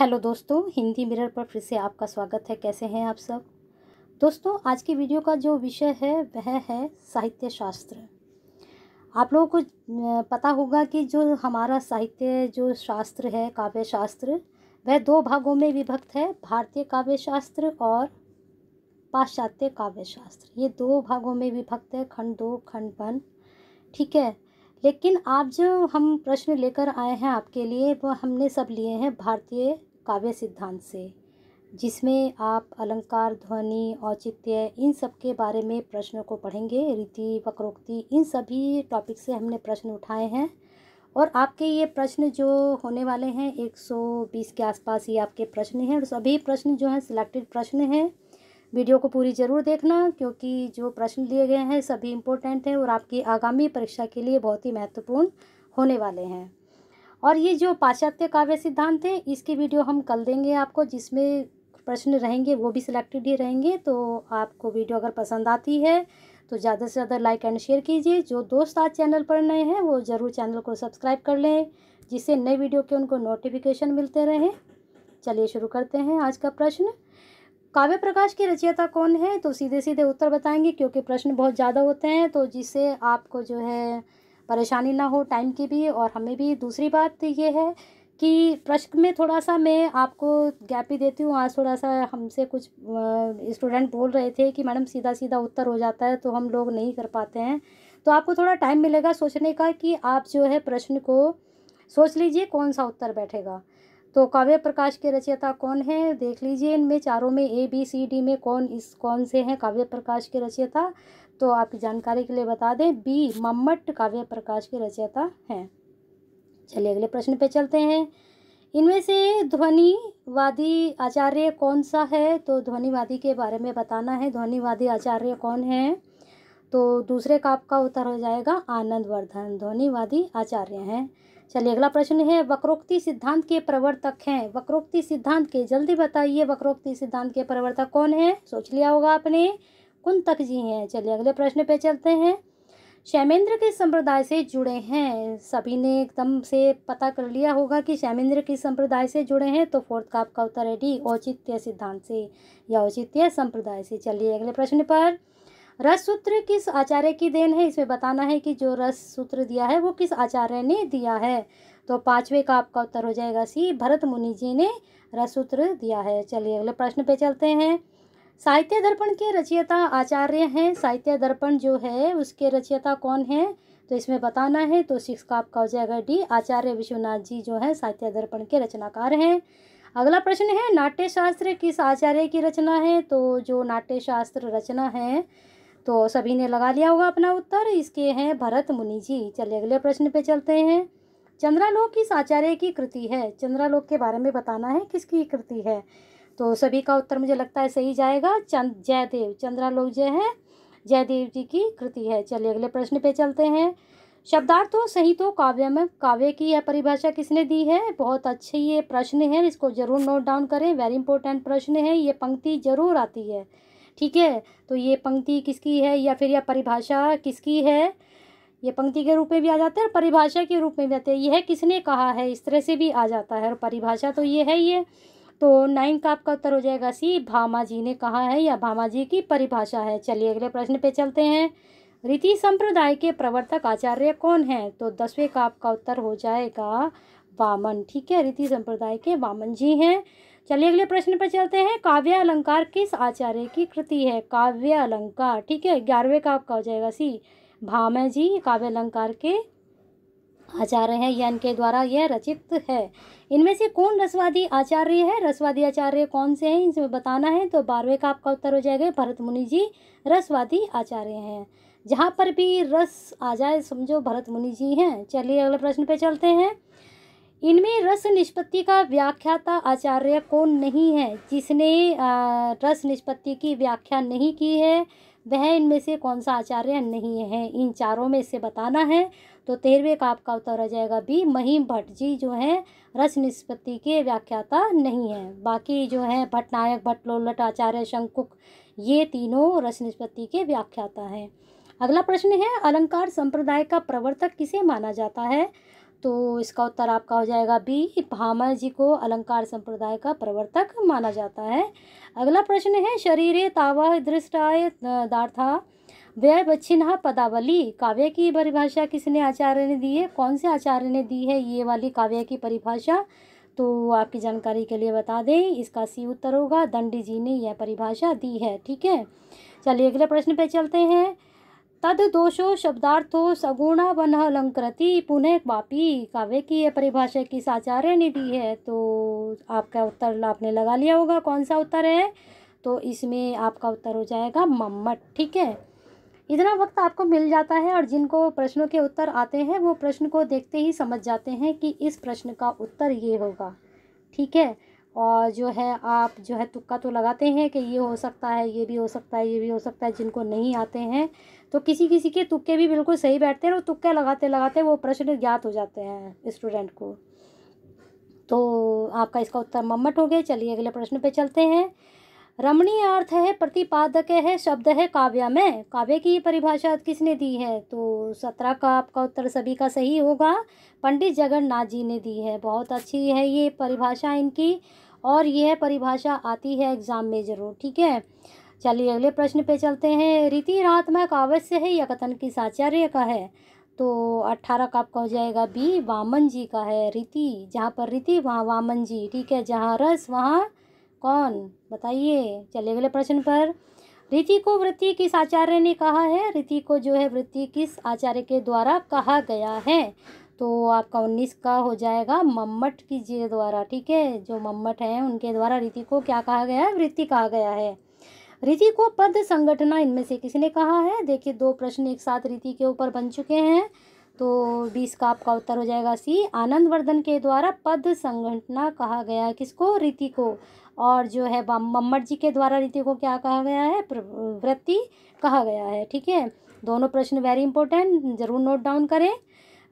Hello दोस्तों, Hindi mirror पर फिर से आपका स्वागत है। कैसे हैं आप सब? दोस्तों, आज की वीडियो का जो विषय है, वह है साहित्य शास्त्र आप लोगों को पता होगा कि जो हमारा साहित्य, जो शास्त्र है काव्य शास्त्र वह दो भागों में विभक्त है, भारतीय काव्य शास्त्र और पाश्चात्य काव्य शास्त्र ये दो भागों में विभक्त है, खंड दो, खंड वन। ठीक है, लेकिन आप जो हम प्रश्न लेकर आए हैं आपके लिए, वो हमने सब लिए हैं, भारतीय काव्य सिद्धांत से, जिसमें आप अलंकार, ध्वनि, औचित्य, इन सब के बारे में प्रश्नों को पढ़ेंगे, रीति, वक्रोक्ति, इन सभी टॉपिक से हमने प्रश्न उठाए हैं। और आपके ये प्रश्न जो होने वाले हैं 120 के आसपास ये आपके प्रश्न हैं, और सभी प्रश्न जो हैं सिलेक्टेड प्रश्न हैं। वीडियो को पूरी ज़रूर देखना, क्योंकि जो प्रश्न लिए गए हैं, सभी इम्पोर्टेंट हैं, और आपकी आगामी परीक्षा के लिए बहुत ही महत्वपूर्ण होने वाले हैं। और ये जो पाश्चात्य काव्य सिद्धांत है, इसकी वीडियो हम कल देंगे आपको, जिसमें प्रश्न रहेंगे, वो भी सिलेक्टेड ही रहेंगे तो आपको वीडियो अगर पसंद आती है तो ज़्यादा से ज़्यादा लाइक एंड शेयर कीजिए। जो दोस्त आज चैनल पर नए हैं, वो ज़रूर चैनल को सब्सक्राइब कर लें, जिससे नए वीडियो के उनको नोटिफिकेशन मिलते रहें। चलिए शुरू करते हैं आज का प्रश्न। काव्य प्रकाश की रचयिता कौन है? तो सीधे सीधे उत्तर बताएँगे, क्योंकि प्रश्न बहुत ज़्यादा होते हैं तो जिससे आपको जो है परेशानी ना हो टाइम की भी और हमें भी। दूसरी बात ये है कि प्रश्न में थोड़ा सा मैं आपको गैप ही देती हूँ। आज थोड़ा सा हमसे कुछ स्टूडेंट बोल रहे थे कि मैडम सीधा सीधा उत्तर हो जाता है तो हम लोग नहीं कर पाते हैं। तो आपको थोड़ा टाइम मिलेगा सोचने का कि आप जो है प्रश्न को सोच लीजिए कौन सा उत्तर बैठेगा। तो काव्य प्रकाश के रचयिता कौन है? देख लीजिए इनमें चारों में ए बी सी डी में कौन इस, कौन से हैं काव्य प्रकाश के रचयिता। तो आपकी जानकारी के लिए बता दें, बी, मम्मट काव्य प्रकाश के रचयिता हैं। चलिए अगले प्रश्न पे चलते हैं। इनमें से ध्वनिवादी आचार्य कौन सा है? तो ध्वनिवादी के बारे में बताना है, ध्वनिवादी आचार्य कौन है? तो दूसरे का आपका उत्तर हो जाएगा आनंद वर्धन, ध्वनिवादी आचार्य हैं। चलिए अगला प्रश्न है, वक्रोक्ति सिद्धांत के प्रवर्तक हैं। वक्रोक्ति सिद्धांत के, जल्दी बताइए वक्रोक्ति सिद्धांत के प्रवर्तक कौन है? सोच लिया होगा आपने। कुंतक जी हैं? चलिए अगले प्रश्न पे चलते हैं। शैमेंद्र के संप्रदाय से जुड़े हैं। सभी ने एकदम से पता कर लिया होगा कि शैमेंद्र किस संप्रदाय से जुड़े हैं तो फोर्थ का आपका उत्तर है डी, औचित्य सिद्धांत से या औचित्य संप्रदाय से। चलिए अगले प्रश्न पर। रस सूत्र किस आचार्य की देन है? इसमें बताना है कि जो रस सूत्र दिया है, वो किस आचार्य ने दिया है? तो पांचवे का आपका उत्तर हो जाएगा सी, भरत मुनि जी ने रस सूत्र दिया है। चलिए अगले प्रश्न पे चलते हैं। साहित्य दर्पण के रचयिता आचार्य हैं। साहित्य दर्पण जो है, उसके रचयिता कौन है? तो इसमें बताना है तो सिक्स का आपका हो जाएगा डी। आचार्य विश्वनाथ जी जो है, साहित्य दर्पण के रचनाकार हैं। अगला प्रश्न है नाट्य शास्त्र किस आचार्य की रचना है? तो जो नाट्य शास्त्र रचना है तो सभी ने लगा लिया होगा अपना उत्तर। इसके हैं भरत मुनि जी। चलिए अगले प्रश्न पे चलते हैं। चंद्रालोक किस आचार्य की कृति है? चंद्रालोक के बारे में बताना है, किसकी कृति है? तो सभी का उत्तर मुझे लगता है सही जाएगा। चंद, जयदेव, चंद्रालोक जय है। जयदेव जी की कृति है। चलिए अगले प्रश्न पे चलते हैं। शब्दार्थों सही तो काव्य में, काव्य की यह परिभाषा किसने दी है? बहुत अच्छे ये प्रश्न है, इसको ज़रूर नोट डाउन करें। वेरी इंपॉर्टेंट प्रश्न है, ये पंक्ति ज़रूर आती है। ठीक है? तो ये पंक्ति किसकी है या फिर यह परिभाषा किसकी है? ये पंक्ति के रूप में भी आ जाता है और परिभाषा के रूप में भी आते हैं। यह किसने कहा है? इस तरह से भी आ जाता है और परिभाषा तो ये है ये। तो नाइन का आपका उत्तर हो जाएगा सी। भामा जी ने कहा है, या भामा जी की परिभाषा है। चलिए अगले प्रश्न पे चलते हैं। रीति संप्रदाय के प्रवर्तक आचार्य कौन है? तो दसवें का आपका उत्तर हो जाएगा वामन। ठीक है, रीति संप्रदाय के वामन जी हैं। चलिए अगले प्रश्न पर चलते हैं। काव्य अलंकार किस आचार्य की कृति है? काव्य अलंकार। ठीक है, ग्यारहवें का आपका हो जाएगा सी। भामा जी, काव्य अलंकार के आचार्य हैं, या इनके द्वारा यह रचित है? इनमें से कौन रसवादी आचार्य है? रसवादी आचार्य कौन से हैं? इसमें बताना है तो बारहवें का आपका उत्तर हो जाएगा, भरत मुनि जी, रसवादी आचार्य हैं। जहाँ पर भी रस आ जाए, समझो भरत मुनि जी हैं। चलिए अगले प्रश्न पे चलते हैं। इनमें रस निष्पत्ति का व्याख्याता आचार्य कौन नहीं है? जिसने रस निष्पत्ति की व्याख्या नहीं की है वह इनमें से कौन सा आचार्य नहीं है? इन चारों में से बताना है। तो तेरहवें का आपका उत्तर हो जाएगा बी, महिम भट्ट जी, जो हैं रस निष्पत्ति के व्याख्याता नहीं हैं। बाकी जो हैं भट्टनायक भट्ट लोलट आचार्य, शंकुक, ये तीनों रस निष्पत्ति के व्याख्याता हैं। अगला प्रश्न है, अलंकार संप्रदाय का प्रवर्तक किसे माना जाता है? तो इसका उत्तर आपका हो जाएगा बी भामा जी को अलंकार संप्रदाय का प्रवर्तक माना जाता है। अगला प्रश्न है, शरीर तावा दृष्टाय दार्था, व्यय बच्छिन्हा पदावली, काव्य की परिभाषा किसने आचार्य ने दी है? कौन से आचार्य ने दी है ये वाली काव्य की परिभाषा? तो आपकी जानकारी के लिए बता दें, इसका सी उत्तर होगा, दंडी जी ने यह परिभाषा दी है, ठीक है? चलिए अगले प्रश्न पे चलते हैं। तद दोषो शब्दार्थो सगुणा वन अलंकृति पुनः वापी काव्य की यह परिभाषा किस आचार्य ने दी है तो आपका उत्तर आपने लगा लिया होगा। कौन सा उत्तर है? तो इसमें आपका उत्तर हो जाएगा मम्मट, ठीक है? इतना वक्त आपको मिल जाता है और जिनको प्रश्नों के उत्तर आते हैं, वो प्रश्न को देखते ही समझ जाते हैं कि इस प्रश्न का उत्तर ये होगा, ठीक है? और जो है, आप जो है तुक्का तो लगाते हैं कि ये हो सकता है, ये भी हो सकता है, ये भी हो सकता है, जिनको नहीं आते हैं तो किसी किसी के तुक्के भी बिल्कुल सही बैठते हैं और तुक्के लगाते लगाते वो प्रश्न ज्ञात हो जाते हैं स्टूडेंट को। तो आपका इसका उत्तर मम्मट हो गया। चलिए अगले प्रश्न पे चलते हैं। रमणीय अर्थ है प्रतिपादक है, शब्द है काव्य में काव्य की परिभाषा किसने दी है? तो सत्रह का आपका उत्तर सभी का सही होगा। पंडित जगन्नाथ जी ने दी है। बहुत अच्छी है ये परिभाषा इनकी और यह परिभाषा आती है एग्ज़ाम में ज़रूर, ठीक है? चलिए अगले प्रश्न पे चलते हैं। रीति रात्मक आवश्य है या कथन किस आचार्य का है। तो अट्ठारह का आपका हो जाएगा बी, वामन जी का है। रीति, जहाँ पर रीति, वहाँ वामन जी। ठीक है, जहाँ रस, वहाँ कौन? बताइए। चलिए अगले प्रश्न पर। रीति को वृत्ति किस आचार्य ने कहा है? रीति को जो है वृत्ति किस आचार्य के द्वारा कहा गया है? तो आपका उन्नीस का हो जाएगा मम्मट की जी द्वारा। ठीक है, जो मम्मट हैं, उनके द्वारा रीति को क्या कहा गया है? वृत्ति कहा गया है। रीति को पद संगठना इनमें से किसने कहा है? देखिए, दो प्रश्न एक साथ रीति के ऊपर बन चुके हैं। तो बीस का आपका उत्तर हो जाएगा सी, आनंद वर्धन के द्वारा पद संगठना कहा गया किसको? रीति को। और जो है मम्मट जी के द्वारा रीति को क्या कहा गया है? वृत्ति कहा गया है, ठीक है? दोनों प्रश्न वेरी इंपॉर्टेंट ज़रूर नोट डाउन करें।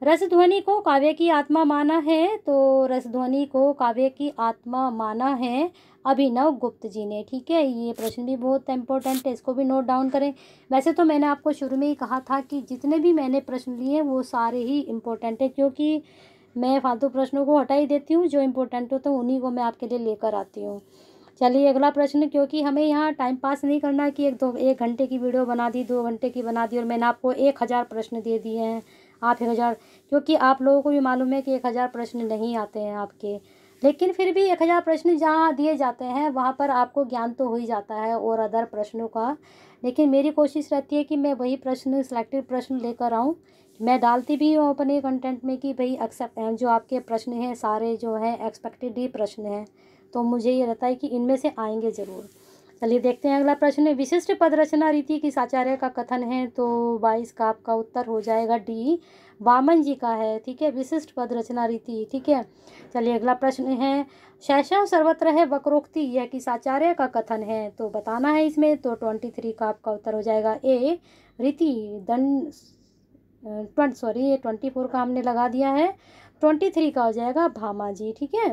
रसध्वनि को काव्य की आत्मा माना है तो रसध्वनि को काव्य की आत्मा माना है। अभिनव गुप्त जी ने, ठीक है? ये प्रश्न भी बहुत इंपॉर्टेंट है, इसको भी नोट डाउन करें। वैसे तो मैंने आपको शुरू में ही कहा था कि जितने भी मैंने प्रश्न लिए हैं, वो सारे ही इम्पोर्टेंट है, क्योंकि मैं फालतू प्रश्नों को हटा ही देती हूँ, जो इम्पोर्टेंट होता है उन्हीं को मैं आपके लिए लेकर आती हूँ। चलिए अगला प्रश्न, क्योंकि हमें यहाँ टाइम पास नहीं करना कि एक दो, एक घंटे की वीडियो बना दी, दो घंटे की बना दी, और मैंने आपको एक हज़ार प्रश्न दे दिए हैं, आप एक हज़ार, क्योंकि आप लोगों को भी मालूम है कि एक हज़ार प्रश्न नहीं आते हैं आपके। लेकिन फिर भी एक हज़ार प्रश्न जहाँ दिए जाते हैं, वहाँ पर आपको ज्ञान तो हो ही जाता है और अदर प्रश्नों का। लेकिन मेरी कोशिश रहती है कि मैं वही प्रश्न सिलेक्टेड प्रश्न लेकर आऊँ। मैं डालती भी हूँ अपने कंटेंट में कि भाई एक्सेप्ट जो आपके प्रश्न हैं, सारे जो हैं एक्सपेक्टेड ही प्रश्न हैं तो मुझे ये रहता है कि इनमें से आएँगे ज़रूर। चलिए देखते हैं अगला प्रश्न विशिष्ट पद रचना रीति किस आचार्य का कथन है तो बाईस का आपका उत्तर हो जाएगा डी। वामन जी का है, ठीक है? विशिष्ट पद रचना रीति, ठीक है? चलिए अगला प्रश्न है। शैशव सर्वत्र है वक्रोक्ति, यह किस आचार्य का कथन है तो बताना है इसमें तो ट्वेंटी थ्री का आपका उत्तर हो जाएगा ए। रीति दंड ट्वेंटी, सॉरी, ये ट्वेंटी फोर का हमने लगा दिया है, ट्वेंटी थ्री का हो जाएगा भामा जी, ठीक है?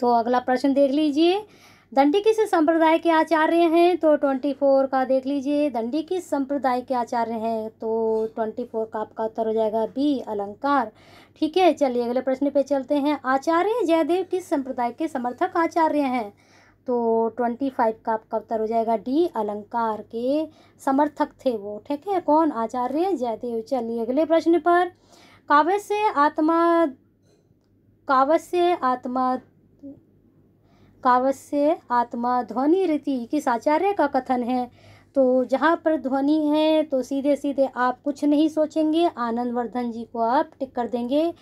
तो अगला प्रश्न देख लीजिए। दंडी किस संप्रदाय के आचार्य हैं तो ट्वेंटी फोर का देख लीजिए। दंडी किस संप्रदाय के आचार्य हैं तो ट्वेंटी फोर का आपका उत्तर हो जाएगा बी, अलंकार। ठीक है, चलिए अगले प्रश्न पे चलते हैं। आचार्य जयदेव किस संप्रदाय के समर्थक आचार्य हैं? तो ट्वेंटी फाइव का आपका उत्तर हो जाएगा डी, अलंकार के समर्थक थे वो। ठीक है, कौन? आचार्य जयदेव। चलिए अगले प्रश्न पर। काव्य से आत्मा, काव्य से आत्मा काव्य आत्मा ध्वनि रीति किस आचार्य का कथन है। तो जहाँ पर ध्वनि है तो सीधे सीधे आप कुछ नहीं सोचेंगे। आनंद वर्धन जी को आप टिक कर देंगे।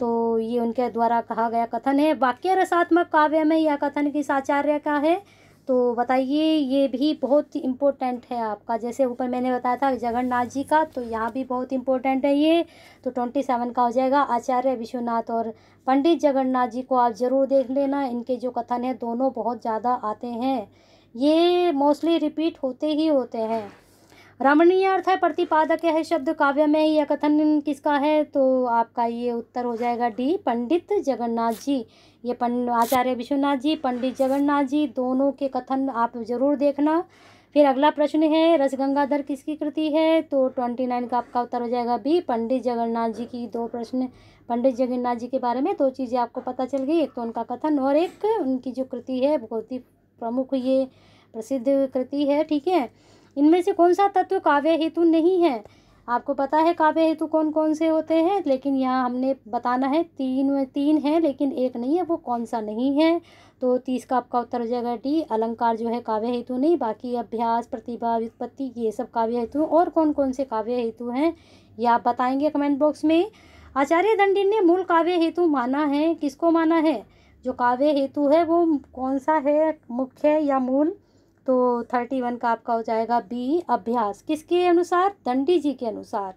तो ये उनके द्वारा कहा गया कथन है। वाक्य रसात्मक काव्य में यह कथन किस आचार्य का है। तो बताइए, ये भी बहुत इम्पोर्टेंट है आपका। जैसे ऊपर मैंने बताया था जगन्नाथ जी का तो यहाँ भी बहुत इम्पोर्टेंट है ये। तो ट्वेंटी सेवन का हो जाएगा। आचार्य विश्वनाथ और पंडित जगन्नाथ जी को आप ज़रूर देख लेना। इनके जो कथन है, दोनों बहुत ज़्यादा आते हैं। ये मोस्टली रिपीट होते ही होते हैं। रमणीय अर्थ है प्रतिपादक है शब्द काव्य में यह कथन किसका है? तो आपका ये उत्तर हो जाएगा डी, पंडित जगन्नाथ जी। ये पंड आचार्य विश्वनाथ जी, पंडित जगन्नाथ जी, दोनों के कथन आप ज़रूर देखना। फिर अगला प्रश्न है, रसगंगाधर किसकी कृति है? तो ट्वेंटी नाइन का आपका उत्तर हो जाएगा बी, पंडित जगन्नाथ जी की दो प्रश्न। पंडित जगन्नाथ जी के बारे में दो चीज़ें आपको पता चल गई। एक तो उनका कथन और एक उनकी जो कृति है, बहुत ही प्रमुख ये प्रसिद्ध कृति है, ठीक है? इनमें से कौन सा तत्व काव्य हेतु नहीं है? आपको पता है काव्य हेतु कौन कौन से होते हैं, लेकिन यहाँ हमने बताना है तीन में तीन है, लेकिन एक नहीं है, वो कौन सा नहीं है? तो तीस का आपका उत्तर हो जाएगा डी, अलंकार जो है काव्य हेतु नहीं, बाकी अभ्यास, प्रतिभा, व्युत्पत्ति, ये सब काव्य हेतु और कौन कौन से काव्य हेतु हैं, ये आप बताएँगे कमेंट बॉक्स में। आचार्य दंडी ने मूल काव्य हेतु माना है, किसको माना है? जो काव्य हेतु है, वो कौन सा है, मुख्य या मूल? तो थर्टी वन का आपका हो जाएगा बी, अभ्यास। किसके अनुसार? दंडी जी के अनुसार।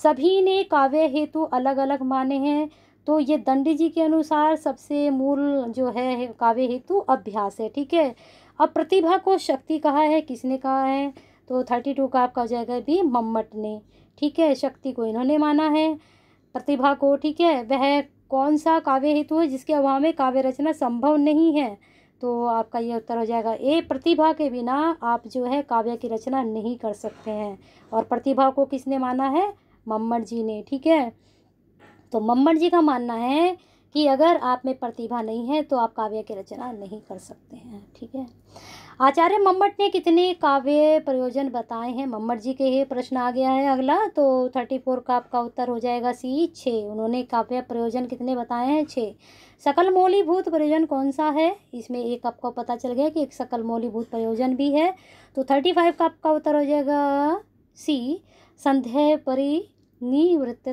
सभी ने काव्य हेतु अलग अलग माने हैं तो ये दंडी जी के अनुसार सबसे मूल जो है, काव्य हेतु अभ्यास है, ठीक है? अब प्रतिभा को शक्ति कहा है? किसने कहा है? तो थर्टी टू का आपका हो जाएगा बी, मम्मट ने। ठीक है, शक्ति को इन्होंने माना है, प्रतिभा को, ठीक है? वह कौन सा काव्य हेतु है जिसके अभाव में काव्य रचना संभव नहीं है? तो आपका ये उत्तर हो जाएगा, ए, प्रतिभा के बिना आप जो है काव्य की रचना नहीं कर सकते हैं। और प्रतिभा को किसने माना है? मम्मट जी ने, ठीक है? तो मम्मट जी का मानना है कि अगर आप में प्रतिभा नहीं है तो आप काव्य की रचना नहीं कर सकते हैं, ठीक है? आचार्य मम्मट ने कितने काव्य प्रयोजन बताए हैं? मम्मट जी के ये प्रश्न आ गया है अगला तो थर्टी फोर का आपका उत्तर हो जाएगा सी, छः। उन्होंने काव्य प्रयोजन कितने बताए हैं? छः। सकल मौलीभूत प्रयोजन कौन सा है? इसमें एक आपको पता चल गया कि एक सकल मौलीभूत प्रयोजन भी है। तो थर्टी फाइव का आपका उत्तर हो जाएगा सी, संध्या परिनिवृत्त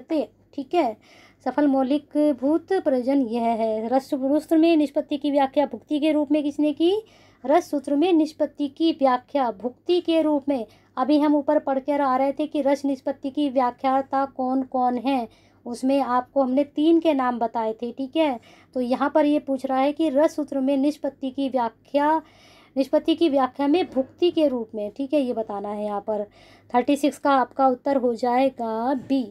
ठीक है? सफल मौलिक भूत प्रयोजन यह है। रस में निष्पत्ति की व्याख्या भुक्ति के रूप में किसने की? रस सूत्र में निष्पत्ति की व्याख्या भुक्ति के रूप में। अभी हम ऊपर पढ़ कर आ रहे थे कि रस निष्पत्ति की व्याख्याता कौन कौन है, उसमें आपको हमने तीन के नाम बताए थे, ठीक है? तो यहाँ पर ये पूछ रहा है कि रस सूत्र में निष्पत्ति की व्याख्या, निष्पत्ति की व्याख्या में भुक्ति के रूप में, ठीक है? ये बताना है यहाँ पर। थर्टी सिक्स का आपका उत्तर हो जाएगा बी।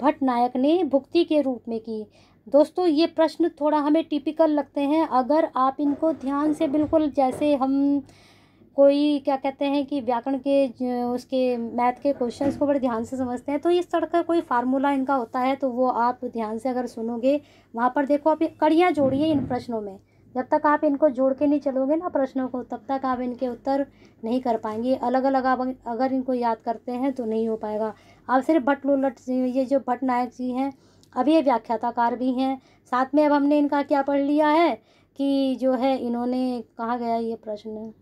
भट्ट नायक ने भुक्ति के रूप में की। दोस्तों, ये प्रश्न थोड़ा हमें टिपिकल लगते हैं। अगर आप इनको ध्यान से बिल्कुल जैसे हम कोई क्या कहते हैं कि व्याकरण के, उसके मैथ के क्वेश्चंस को बड़े ध्यान से समझते हैं तो इस तरह का कोई फार्मूला इनका होता है तो वो आप ध्यान से अगर सुनोगे, वहाँ पर देखो आप कड़ियाँ जोड़िए इन प्रश्नों में। जब तक आप इनको जोड़ के नहीं चलोगे ना प्रश्नों को, तब तक आप इनके उत्तर नहीं कर पाएँगे। अलग अलग आप अगर इनको याद करते हैं तो नहीं हो पाएगा। आप सिर्फ़ भट्ट लोलट ये जो भट्ट नायक जी हैं अब ये व्याख्याताकार भी हैं। साथ में अब हमने इनका क्या पढ़ लिया है कि जो है इन्होंने कहा गया ये प्रश्न।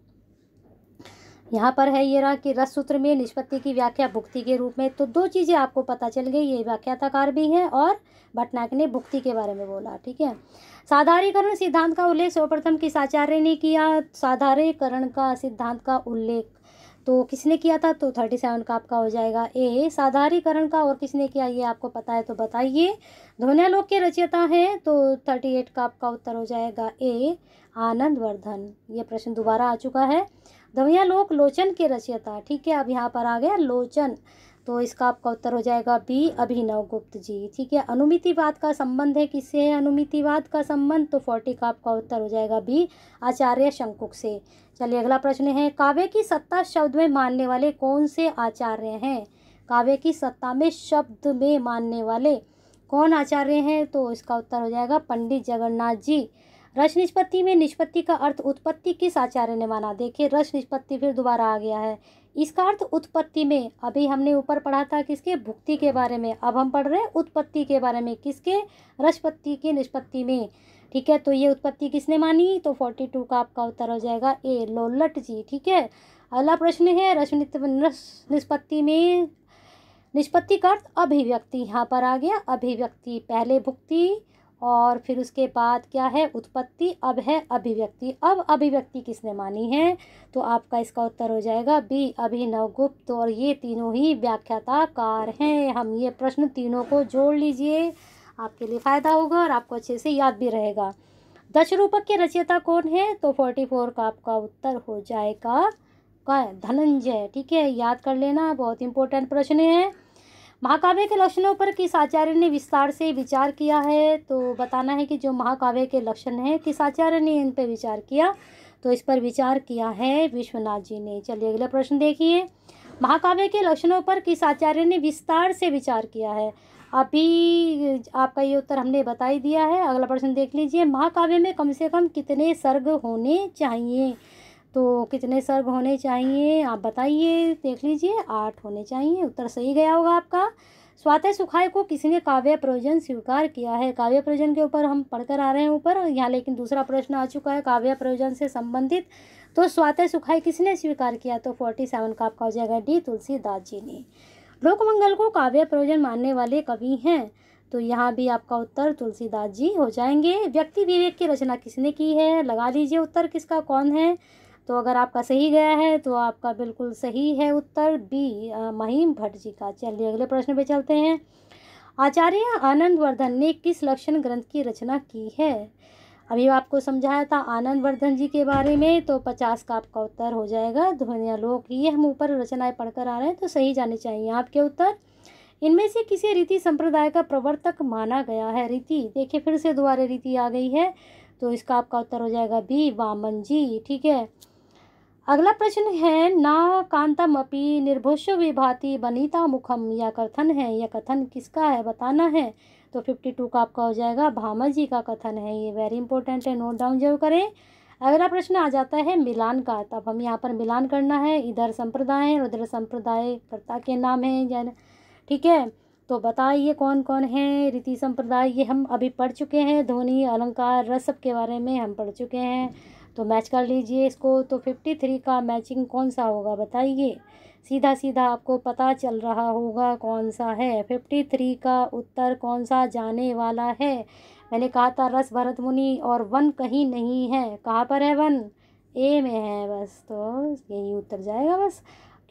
यहाँ पर है ये रहा कि रस सूत्र में निष्पत्ति की व्याख्या भुक्ति के रूप में। तो दो चीज़ें आपको पता चल गई, ये व्याख्याताकार भी हैं और भटनायक ने भुक्ति के बारे में बोला, ठीक है? साधारीकरण सिद्धांत का उल्लेख सर्वप्रथम किस आचार्य ने किया? साधारीकरण का सिद्धांत का उल्लेख तो किसने किया था? तो थर्टी सेवन का आपका हो जाएगा ए साधारीकरण का और किसने किया? ये आपको पता है तो बताइए। ध्वनियालोक के रचयिता हैं तो थर्टी एट का आपका उत्तर हो जाएगा ए आनंद वर्धन ये प्रश्न दोबारा आ चुका है। ध्वनियालोक लोचन के रचयिता, ठीक है? अब यहाँ पर आ गया लोचन। तो इसका आपका उत्तर हो जाएगा बी, अभिनव गुप्त जी। ठीक है, अनुमितिवाद का संबंध है किससे है अनुमितिवाद का संबंध तो फोर्टी का आपका उत्तर हो जाएगा बी, आचार्य शंकुक से। चलिए, अगला प्रश्न है, काव्य की सत्ता शब्द में मानने वाले कौन से आचार्य हैं? काव्य की सत्ता में शब्द में मानने वाले कौन आचार्य हैं? तो इसका उत्तर हो जाएगा पंडित जगन्नाथ जी। रस निष्पत्ति में निष्पत्ति का अर्थ उत्पत्ति किस आचार्य ने माना? देखिए, रस निष्पत्ति फिर दोबारा आ गया है। इसका अर्थ उत्पत्ति में। अभी हमने ऊपर पढ़ा था किसके? भुक्ति के बारे में। अब हम पढ़ रहे हैं उत्पत्ति के बारे में। किसके? रसपत्ति की निष्पत्ति में। ठीक है तो ये उत्पत्ति किसने मानी? तो फोर्टी टू का आपका उत्तर हो जाएगा ए लोलट जी। ठीक है? अगला प्रश्न है रस, निष्पत्ति में। निष्पत्ति का अर्थ अभिव्यक्ति। यहाँ पर आ गया, अभिव्यक्ति। पहले भुक्ति और फिर उसके बाद क्या है? उत्पत्ति। अब है अभिव्यक्ति। अब अभिव्यक्ति किसने मानी है? तो आपका इसका उत्तर हो जाएगा बी, अभिनव गुप्त। और ये तीनों ही व्याख्याताकार हैं। हम ये प्रश्न तीनों को जोड़ लीजिए। आपके लिए फ़ायदा होगा और आपको अच्छे से याद भी रहेगा। दश रूपक के रचयिता कौन है? तो फोर्टी फोर का आपका उत्तर हो जाएगा धनंजय। ठीक है, याद कर लेना। बहुत इंपॉर्टेंट प्रश्न है। महाकाव्य के लक्षणों पर किस आचार्य ने विस्तार से विचार किया है? तो बताना है कि जो महाकाव्य के लक्षण हैं, किस आचार्य ने इन पर विचार किया? तो इस पर विचार किया है विश्वनाथ जी ने। चलिए अगला प्रश्न देखिए। महाकाव्य के लक्षणों पर किस आचार्य ने विस्तार से विचार किया है? अभी आपका ये उत्तर हमने बता ही दिया है। अगला प्रश्न देख लीजिए। महाकाव्य में कम से कम कितने सर्ग होने चाहिए? तो कितने सर्ग होने चाहिए, आप बताइए, देख लीजिए, आठ होने चाहिए, उत्तर सही गया होगा आपका। स्वातः सुखाय को किसने काव्य प्रयोजन स्वीकार किया है। काव्य प्रयोजन के ऊपर हम पढ़कर आ रहे हैं ऊपर, यहाँ लेकिन दूसरा प्रश्न आ चुका है, काव्य प्रयोजन से संबंधित। तो स्वातः सुखाय किसने स्वीकार किया? तो फोर्टी सेवन का आपका हो जाएगा डी तुलसीदास जी ने। लोकमंगल को काव्य प्रयोजन मानने वाले कवि हैं। तो यहाँ भी आपका उत्तर तुलसीदास जी हो जाएँगे। व्यक्ति विवेक की रचना किसने की है? लगा लीजिए उत्तर, किसका कौन है? तो अगर आपका सही गया है तो आपका बिल्कुल सही है उत्तर बी महिम भट्ट जी का। चलिए अगले प्रश्न पे चलते हैं। आचार्य आनंद वर्धन ने किस लक्षण ग्रंथ की रचना की है? अभी आपको समझाया था आनंद वर्धन जी के बारे में तो पचास का आपका उत्तर हो जाएगा। ध्वनिया लोक, ये हम ऊपर रचनाएँ पढ़कर आ रहे हैं तो सही जाने चाहिए आपके उत्तर। इनमें से किसी रीति संप्रदाय का प्रवर्तक माना गया है? रीति, देखिए फिर से दोबारा रीति आ गई है तो इसका आपका उत्तर हो जाएगा बी, वामन जी, ठीक है? अगला प्रश्न है, ना कांतमपि निर्भुष विभाति बनीता मुखम या कथन है, यह कथन किसका है बताना है? तो फिफ्टी टू का आपका हो जाएगा, भामा जी का कथन है, ये वेरी इंपॉर्टेंट है नोट डाउन ज़रूर करें। अगला प्रश्न आ जाता है मिलान का, तब हम यहाँ पर मिलान करना है, इधर संप्रदाय है उधर संप्रदाय कर्ता के नाम है, जन। ठीक है तो बताइए कौन कौन है, रीति संप्रदाय, ये हम अभी पढ़ चुके हैं, ध्वनि, अलंकार, रस सब के बारे में हम पढ़ चुके हैं। तो मैच कर लीजिए इसको। तो फिफ्टी थ्री का मैचिंग कौन सा होगा बताइए। सीधा सीधा आपको पता चल रहा होगा कौन सा है। फिफ्टी थ्री का उत्तर कौन सा जाने वाला है? मैंने कहा था रस भरत मुनि और वन कहीं नहीं है। कहाँ पर है वन? ए में है बस। तो यही उत्तर जाएगा बस।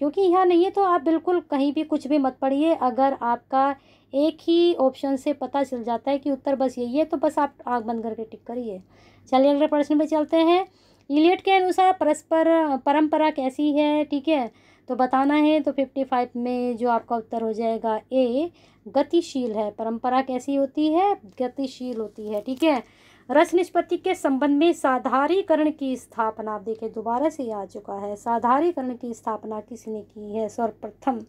क्योंकि यहाँ नहीं है तो आप बिल्कुल कहीं भी कुछ भी मत पढ़िए। अगर आपका एक ही ऑप्शन से पता चल जाता है कि उत्तर बस यही है तो बस आप आग बंद करके टिक करिए। चलिए अगले प्रश्न पे चलते हैं। इलियट के अनुसार परस्पर, परंपरा कैसी है? ठीक है तो बताना है तो फिफ्टी फाइव में जो आपका उत्तर हो जाएगा ए गतिशील है। परंपरा कैसी होती है? गतिशील होती है, ठीक है। रस निष्पत्ति के संबंध में साधारीकरण की स्थापना, आप देखें, दोबारा से आ चुका है। साधारीकरण की स्थापना किसने की है? सर्वप्रथम।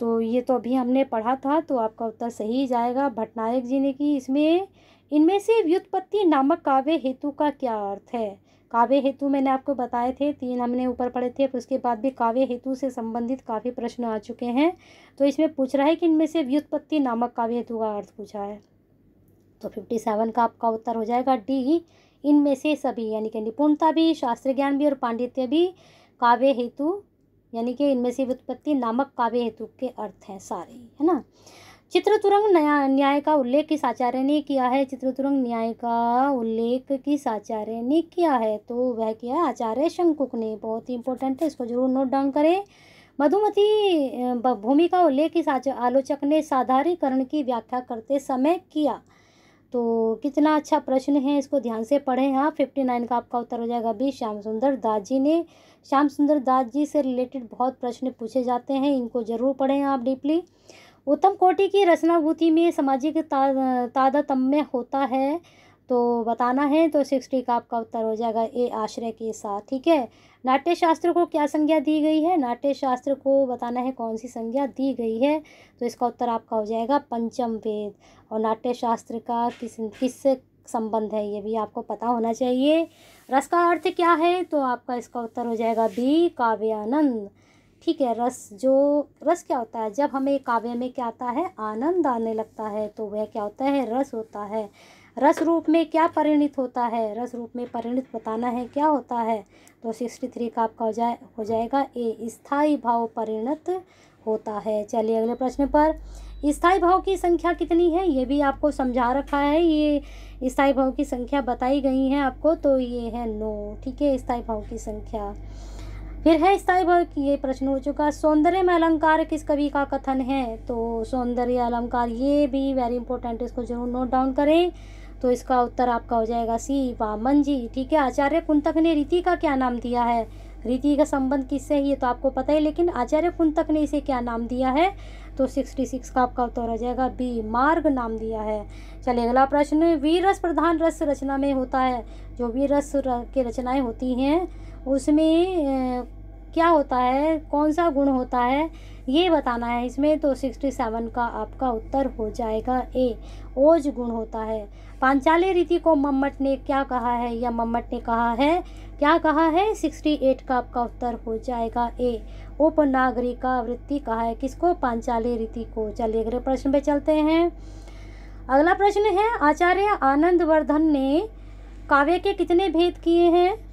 तो ये तो अभी हमने पढ़ा था तो आपका उत्तर सही जाएगा। भटनायक जी ने की इसमें। इनमें से व्युत्पत्ति नामक काव्य हेतु का क्या अर्थ है? काव्य हेतु मैंने आपको बताए थे, तीन हमने ऊपर पढ़े थे उसके बाद भी काव्य हेतु से संबंधित काफ़ी प्रश्न आ चुके हैं। तो इसमें पूछ रहा है कि इनमें से व्युत्पत्ति नामक काव्य हेतु का अर्थ पूछा है। तो फिफ्टी सेवन का आपका उत्तर हो जाएगा डी इनमें से सभी, यानी कि निपुणता भी, शास्त्र ज्ञान भी और पांडित्य भी काव्य हेतु, यानी कि इनमें से व्युत्पत्ति नामक काव्य हेतु के अर्थ हैं सारे, है ना? चित्रतुरंग न्याय का उल्लेख किस आचार्य ने किया है? चित्रतुरंग न्याय का उल्लेख किस आचार्य ने किया है? तो वह किया है आचार्य शंकुक ने। बहुत ही इंपॉर्टेंट है, इसको ज़रूर नोट डाउन करें। मधुमती भूमि का उल्लेख किस आलोचक ने साधारीकरण की व्याख्या करते समय किया? तो कितना अच्छा प्रश्न है, इसको ध्यान से पढ़ें हाँ फिफ्टी नाइन का आपका उत्तर हो जाएगा बी श्याम सुंदर दास जी ने। श्याम सुंदर दास जी से रिलेटेड बहुत प्रश्न पूछे जाते हैं, इनको ज़रूर पढ़ें आप डीपली उत्तम कोटि की रचनाभूति में सामाजिक तादात्म्य होता है तो बताना है तो सिक्सटी का आपका उत्तर हो जाएगा ए आश्रय के साथ, ठीक है? नाट्य शास्त्र को क्या संज्ञा दी गई है? नाट्य शास्त्र को बताना है कौन सी संज्ञा दी गई है? तो इसका उत्तर आपका हो जाएगा पंचम वेद, और नाट्य शास्त्र का किस किस संबंध है, ये भी आपको पता होना चाहिए। रस का अर्थ क्या है? तो आपका इसका उत्तर हो जाएगा बी, काव्यानंद। ठीक है, रस, जो रस क्या होता है? जब हमें काव्य में क्या आता है? आनंद आने लगता है तो वह क्या होता है? रस होता है। रस रूप में क्या परिणित होता है? रस रूप में परिणित बताना है क्या होता है? तो सिक्सटी थ्री का आपका हो जाए, हो जाएगा, ए स्थायी भाव परिणत होता है। चलिए अगले प्रश्न पर। स्थायी भाव की संख्या कितनी है? ये भी आपको समझा रखा है, ये स्थायी भाव की संख्या बताई गई है आपको तो ये है नो। ठीक है स्थायी भाव की संख्या। फिर है स्थायी भाव की ये प्रश्न हो चुका, सौंदर्य में अलंकार किस कवि का कथन है? तो सौंदर्य अलंकार ये भी वेरी इंपॉर्टेंट इसको ज़रूर नोट डाउन करें। तो इसका उत्तर आपका हो जाएगा सी, वामन जी। ठीक है, आचार्य कुंतक ने रीति का क्या नाम दिया है? रीति का संबंध किससे है, ये तो आपको पता ही, लेकिन आचार्य कुंतक ने इसे क्या नाम दिया है? तो सिक्सटी सिक्स का आपका उत्तर हो जाएगा बी, मार्ग नाम दिया है। चलिए, अगला प्रश्न वीर रस प्रधान रस रचना में होता है। जो वीर रस की रचनाएँ होती हैं उसमें क्या होता है? कौन सा गुण होता है? ये बताना है। इसमें तो सिक्सटी सेवन का आपका उत्तर हो जाएगा ए ओज गुण होता है। पांचाली रीति को मम्मट ने क्या कहा है? या मम्मट ने कहा है? क्या कहा है? सिक्सटी एट का आपका उत्तर हो जाएगा ए उपनागरिका वृत्ति कहा है। किसको? पांचाली रीति को। चलिए अगले प्रश्न पे चलते हैं। अगला प्रश्न है, आचार्य आनंद वर्धन ने काव्य के कितने भेद किए हैं?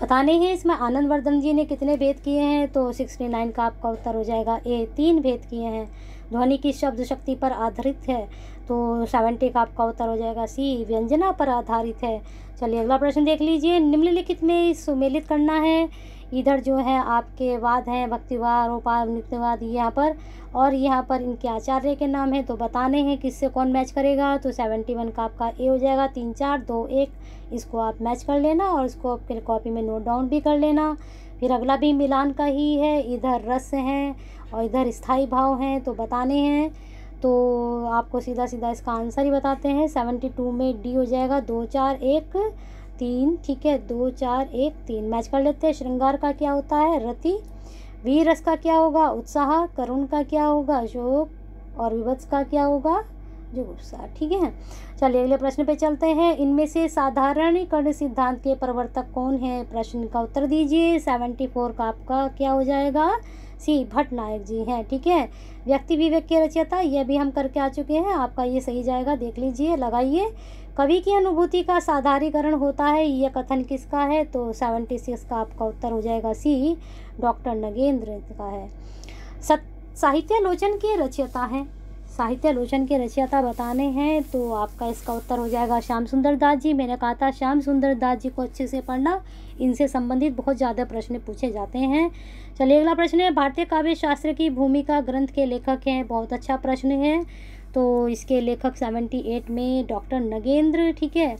बताने है इसमें आनंद वर्धन जी ने कितने भेद किए हैं तो सिक्सटी नाइन का आपका उत्तर हो जाएगा। ए, तीन भेद किए हैं। ध्वनि की शब्द शक्ति पर आधारित है तो सेवेंटी का आपका उत्तर हो जाएगा। सी, व्यंजना पर आधारित है। चलिए अगला प्रश्न देख लीजिए। निम्नलिखित में सुमेलित करना है। इधर जो है आपके वाद हैं, भक्तिवाद आरोपाद नृत्यवाद यहाँ पर और यहाँ पर इनके आचार्य के नाम है तो बताने हैं किससे कौन मैच करेगा। तो सेवेंटी वन का आपका ए हो जाएगा तीन चार दो एक इसको आप मैच कर लेना और इसको फिर कॉपी में नोट डाउन भी कर लेना। फिर अगला भी मिलान का ही है, इधर रस हैं और इधर स्थायी भाव हैं तो बताने हैं। तो आपको सीधा सीधा इसका आंसर ही बताते हैं। सेवेंटी टू में डी हो जाएगा, दो, चार, एक तीन, ठीक है? दो, चार, एक, तीन। मैच कर लेते हैं। श्रृंगार का क्या होता है? रति। वीर रस का क्या होगा? उत्साह। करुण का क्या होगा? अशोक। और विवत्स का क्या होगा? जो गुस्सा ठीक है? चलिए, अगले प्रश्न पे चलते हैं। इनमें से साधारणीकरण सिद्धांत के प्रवर्तक कौन है? प्रश्न का उत्तर दीजिए। सेवेंटी फोर का आपका क्या हो जाएगा? सी भट्ट नायक जी हैं। ठीक है? व्यक्ति विवेक के रचयिता यह भी हम करके आ चुके हैं। आपका ये सही जाएगा। देख लीजिए, लगाइए। कवि की अनुभूति का साधारीकरण होता है, यह कथन किसका है? तो सेवेंटी सिक्स का आपका उत्तर हो जाएगा सी, डॉक्टर नगेंद्र का है। सत, साहित्यालोचन के रचयिता हैं। साहित्यालोचन के रचयिता बताने हैं तो आपका इसका उत्तर हो जाएगा श्याम सुंदर दास जी। मैंने कहा था, श्याम सुंदर दास जी को अच्छे से पढ़ना, इनसे संबंधित बहुत ज़्यादा प्रश्न पूछे जाते हैं। चलिए, अगला प्रश्न है, भारतीय काव्य शास्त्र की भूमिका ग्रंथ के लेखक हैं, बहुत अच्छा प्रश्न है। तो इसके लेखक सेवेंटी एट में डॉक्टर नगेंद्र, ठीक है?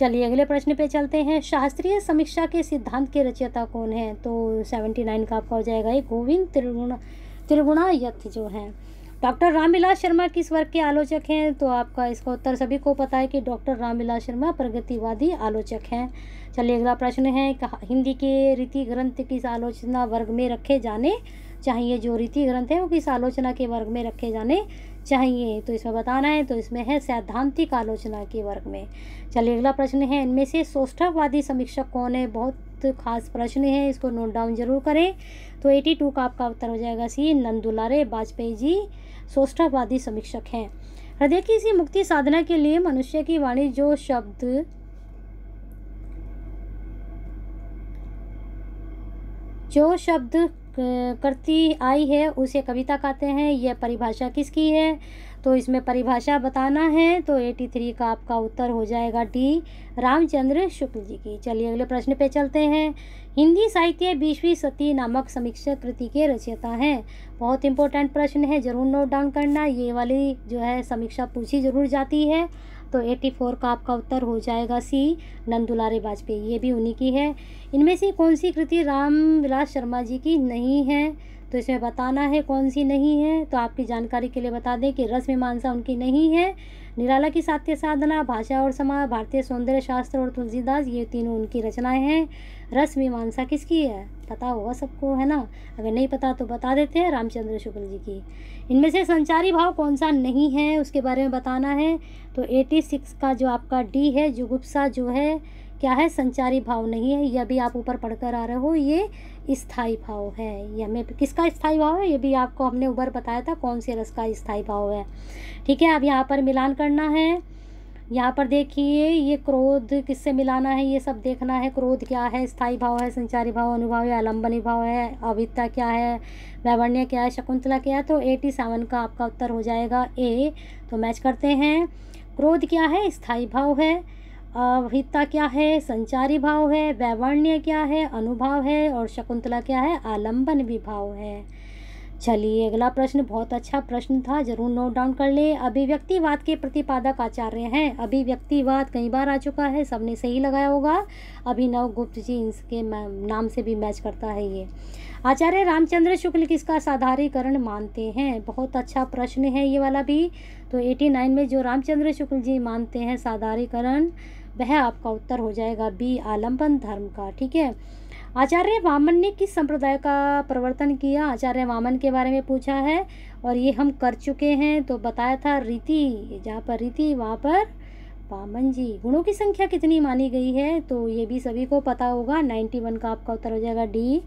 चलिए, अगले प्रश्न पे चलते हैं। शास्त्रीय समीक्षा के सिद्धांत के रचयिता कौन है? तो सेवेंटी नाइन का आपका हो जाएगा ये गोविंद त्रिगुण त्रिगुणा यथ जो है। डॉक्टर रामविलास शर्मा किस वर्ग के आलोचक हैं तो आपका इसका उत्तर सभी को पता है कि डॉक्टर रामविलास शर्मा प्रगतिवादी आलोचक हैं। चलिए, अगला प्रश्न है हिंदी के रीति ग्रंथ किस आलोचना वर्ग में रखे जाने चाहिए? जो रीति ग्रंथ है, वो किस आलोचना के वर्ग में रखे जाने चाहिए? तो इसमें बताना है तो इसमें है सैद्धांतिक आलोचना के वर्ग में। चलिए, अगला प्रश्न है, इनमें से सोष्ठवादी समीक्षक कौन है? बहुत खास प्रश्न है, इसको नोट डाउन ज़रूर करें। तो 82 का आपका उत्तर हो जाएगा सी, नंदुलारे वाजपेयी जी। सोष्ठवादी समीक्षक हैं। हृदय की इसी मुक्ति साधना के लिए मनुष्य की वाणी जो शब्द जो शब्द करती आई है, उसे कविता कहते हैं। यह परिभाषा किसकी है? तो इसमें परिभाषा बताना है तो एटी थ्री का आपका उत्तर हो जाएगा डी रामचंद्र शुक्ल जी की। चलिए अगले प्रश्न पे चलते हैं। हिंदी साहित्य बीसवीं सती नामक समीक्षा कृति के रचयिता हैं। बहुत इंपॉर्टेंट प्रश्न है, ज़रूर नोट डाउन करना। ये वाली जो है समीक्षा पूछी ज़रूर जाती है। तो 84 का आपका उत्तर हो जाएगा सी नंदुलारे वाजपेयी। ये भी उन्हीं की है। इनमें से कौन सी कृति राम विलास शर्मा जी की नहीं है? तो इसमें बताना है कौन सी नहीं है। तो आपकी जानकारी के लिए बता दें कि रस मीमांसा उनकी नहीं है। निराला की सात्य साधना, भाषा और समाज भारतीय सौंदर्य शास्त्र और तुलसीदास, ये तीनों उनकी रचनाएँ हैं। रस मीमांसा किसकी है? पता होगा सबको, है ना? अगर नहीं पता तो बता देते हैं रामचंद्र शुक्ल जी की। इनमें से संचारी भाव कौन सा नहीं है, उसके बारे में बताना है। तो एटी सिक्स का जो आपका डी है, जुगुप्सा जो है, क्या है? संचारी भाव नहीं है यह भी आप ऊपर पढ़कर आ रहे हो, ये स्थायी भाव है। यह हमें किसका स्थायी भाव है? ये भी आपको हमने ऊपर बताया था, कौन से रस का स्थायी भाव है। ठीक है, अब यहाँ पर मिलान करना है। यहाँ पर देखिए, ये क्रोध किससे मिलाना है? ये सब देखना है, क्रोध क्या है? स्थायी भाव है, संचारी भाव, अनुभाव है आलम्बनी भाव है? अविद्या क्या है? वैवर्ण्य क्या है? शकुंतला क्या है? तो एटी सेवन का आपका उत्तर हो जाएगा ए। तो मैच करते हैं। क्रोध क्या है? स्थायी भाव है। अभिता क्या है? संचारी भाव है। वैवर्ण्य क्या है? अनुभाव है। और शकुंतला क्या है? आलंबन भी भाव है। चलिए, अगला प्रश्न बहुत अच्छा प्रश्न था, ज़रूर नोट डाउन कर ले। अभिव्यक्तिवाद के प्रतिपादक आचार्य हैं। अभिव्यक्तिवाद कई बार आ चुका है, सबने सही लगाया होगा। अभिनव गुप्त जी, इनके नाम से भी मैच करता है ये। आचार्य रामचंद्र शुक्ल किसका साधारीकरण मानते हैं? बहुत अच्छा प्रश्न है ये वाला भी। तो एटी नाइन में जो रामचंद्र शुक्ल जी मानते हैं साधारीकरण, वह आपका उत्तर हो जाएगा बी आलंबन धर्म का, ठीक है? आचार्य वामन ने किस संप्रदाय का प्रवर्तन किया? आचार्य वामन के बारे में पूछा है और ये हम कर चुके हैं। तो बताया था रीति, जहाँ पर रीति, वहाँ पर वामन जी। गुणों की संख्या कितनी मानी गई है? तो ये भी सभी को पता होगा। नाइन्टी वन का आपका उत्तर हो जाएगा डी।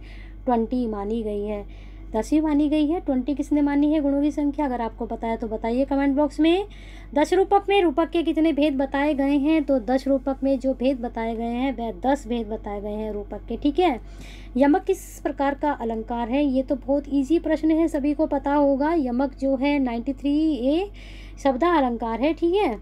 ट्वेंटी मानी गई है। दसवीं मानी गई है, ट्वेंटी किसने मानी है गुणों की संख्या? अगर आपको पता है तो बताइए कमेंट बॉक्स में। दस रूपक में, रूपक के कितने भेद बताए गए हैं? तो दस रूपक में जो भेद बताए गए हैं, वह दस भेद बताए गए हैं रूपक के, ठीक है? यमक किस प्रकार का अलंकार है? ये तो बहुत ईजी प्रश्न है, सभी को पता होगा। यमक जो है नाइन्टी थ्री ए शब्दा अलंकार है, ठीक है?